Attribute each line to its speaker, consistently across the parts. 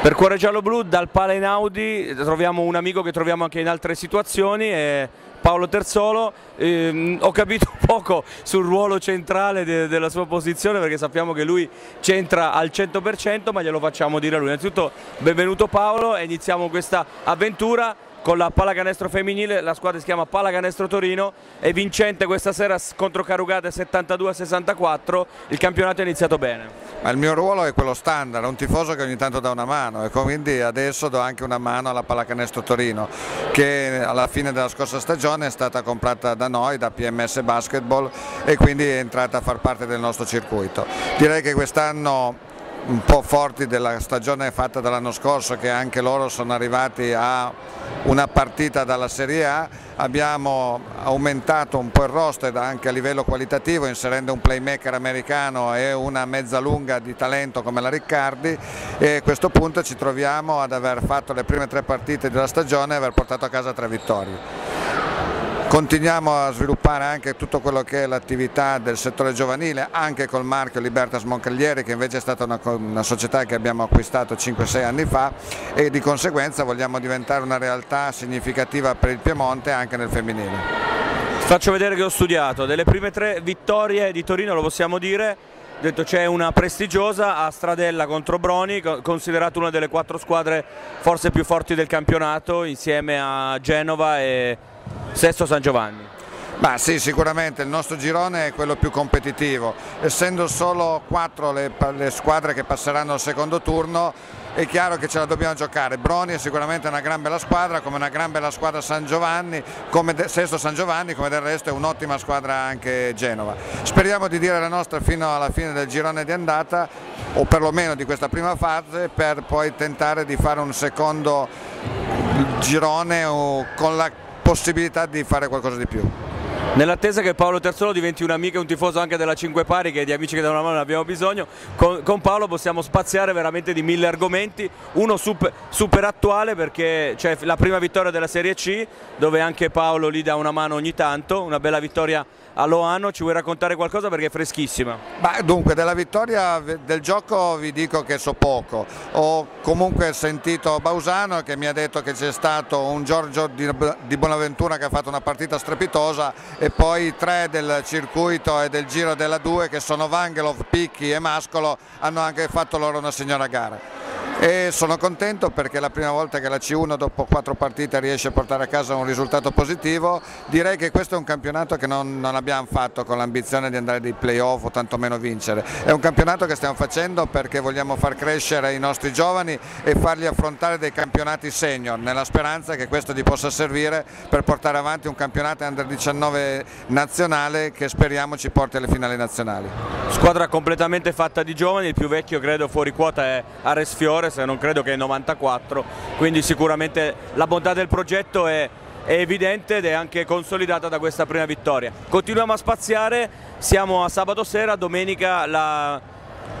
Speaker 1: Per Cuore Giallo Blu dal Pala in Audi troviamo un amico che troviamo anche in altre situazioni, è Paolo Terzolo, eh, ho capito poco sul ruolo centrale de della sua posizione perché sappiamo che lui c'entra al 100% ma glielo facciamo dire a lui. Innanzitutto benvenuto Paolo e iniziamo questa avventura con la pallacanestro femminile, la squadra si chiama Pallacanestro Torino e vincente questa sera contro Carugate 72-64, il campionato è iniziato bene.
Speaker 2: Ma il mio ruolo è quello standard, un tifoso che ogni tanto dà una mano e quindi adesso do anche una mano alla Pallacanestro Torino che alla fine della scorsa stagione è stata comprata da noi, da PMS Basketball e quindi è entrata a far parte del nostro circuito. Direi che quest'anno un po' forti della stagione fatta dall'anno scorso che anche loro sono arrivati a una partita dalla Serie A, abbiamo aumentato un po' il roster anche a livello qualitativo inserendo un playmaker americano e una mezza lunga di talento come la Riccardi e a questo punto ci troviamo ad aver fatto le prime tre partite della stagione e aver portato a casa tre vittorie. Continuiamo a sviluppare anche tutto quello che è l'attività del settore giovanile, anche col marchio Libertas Moncaglieri che invece è stata una, una società che abbiamo acquistato 5-6 anni fa e di conseguenza vogliamo diventare una realtà significativa per il Piemonte anche nel femminile.
Speaker 1: Faccio vedere che ho studiato, delle prime tre vittorie di Torino lo possiamo dire, detto c'è una prestigiosa a Stradella contro Broni, considerato una delle quattro squadre forse più forti del campionato insieme a Genova e Sesto San Giovanni.
Speaker 2: Bah, sì, sicuramente il nostro girone è quello più competitivo, essendo solo quattro le, le, squadre che passeranno al secondo turno è chiaro che ce la dobbiamo giocare, Broni è sicuramente una gran bella squadra, come una gran bella squadra San Giovanni, come Sesto San Giovanni, come del resto è un'ottima squadra anche Genova. Speriamo di dire la nostra fino alla fine del girone di andata, o perlomeno di questa prima fase, per poi tentare di fare un secondo girone con la possibilità di fare qualcosa di più.
Speaker 1: Nell'attesa che Paolo Terzolo diventi un amico e un tifoso anche della Cinque Pari, che di amici che danno una mano ne abbiamo bisogno, con, con, Paolo possiamo spaziare veramente di mille argomenti, uno super, super attuale perché c'è la prima vittoria della Serie C, dove anche Paolo gli dà una mano ogni tanto, una bella vittoria a Loano, ci vuoi raccontare qualcosa? Perché è freschissima?
Speaker 2: Beh, dunque della vittoria del gioco vi dico che so poco, ho comunque sentito Bausano che mi ha detto che c'è stato un Giorgio di Bonaventura che ha fatto una partita strepitosa e poi tre del circuito e del giro della 2 che sono Vangelov, Picchi e Mascolo hanno anche fatto loro una signora gara e sono contento perché è la prima volta che la C1 dopo quattro partite riesce a portare a casa un risultato positivo. Direi che questo è un campionato che non, non abbiamo fatto con l'ambizione di andare dei playoff o tantomeno vincere. È un campionato che stiamo facendo perché vogliamo far crescere i nostri giovani e farli affrontare dei campionati senior nella speranza che questo gli possa servire per portare avanti un campionato under 19 nazionale che speriamo ci porti alle finali nazionali.
Speaker 1: Squadra completamente fatta di giovani il più vecchio credo fuori quota è Ares Fiore se non credo che è 94, quindi sicuramente la bontà del progetto è, è evidente ed è anche consolidata da questa prima vittoria. Continuiamo a spaziare, siamo a sabato sera, domenica la,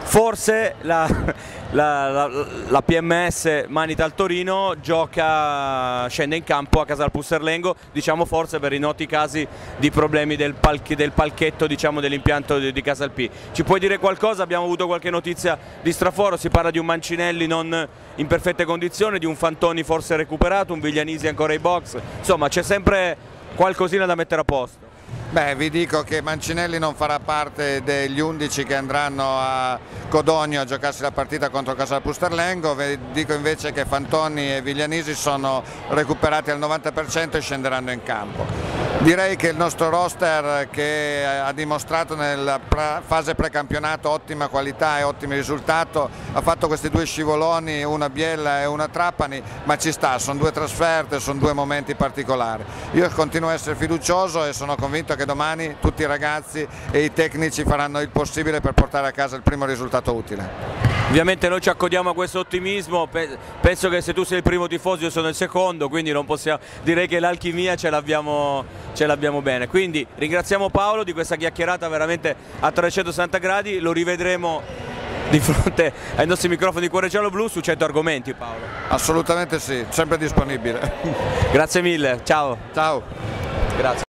Speaker 1: forse la, la, la, la, PMS Manital Torino gioca, scende in campo a Casal Pusserlengo, diciamo forse per i noti casi di problemi del, palchi, del palchetto diciamo, dell'impianto di, di Casal P. Ci puoi dire qualcosa? Abbiamo avuto qualche notizia di straforo, si parla di un Mancinelli non in perfette condizioni, di un Fantoni forse recuperato, un Viglianisi ancora ai box, insomma c'è sempre qualcosina da mettere a posto.
Speaker 2: Beh, vi dico che Mancinelli non farà parte degli 11 che andranno a Codogno a giocarsi la partita contro Casal Pusterlengo, vi dico invece che Fantoni e Viglianisi sono recuperati al 90% e scenderanno in campo. Direi che il nostro roster che ha dimostrato nella fase precampionato ottima qualità e ottimi risultati, ha fatto questi due scivoloni, una Biella e una Trapani, ma ci sta, sono due trasferte, sono due momenti particolari. Io continuo a essere fiducioso e sono convinto che domani tutti i ragazzi e i tecnici faranno il possibile per portare a casa il primo risultato utile.
Speaker 1: Ovviamente noi ci accodiamo a questo ottimismo, penso che se tu sei il primo tifoso io sono il secondo, quindi non possiamo, direi che l'alchimia ce l'abbiamo bene. Quindi ringraziamo Paolo di questa chiacchierata veramente a 360 gradi, lo rivedremo di fronte ai nostri microfoni di Cuore Giallo Blu su 100 argomenti Paolo.
Speaker 2: Assolutamente sì, sempre disponibile.
Speaker 1: Grazie mille, ciao.
Speaker 2: Ciao.
Speaker 1: Grazie.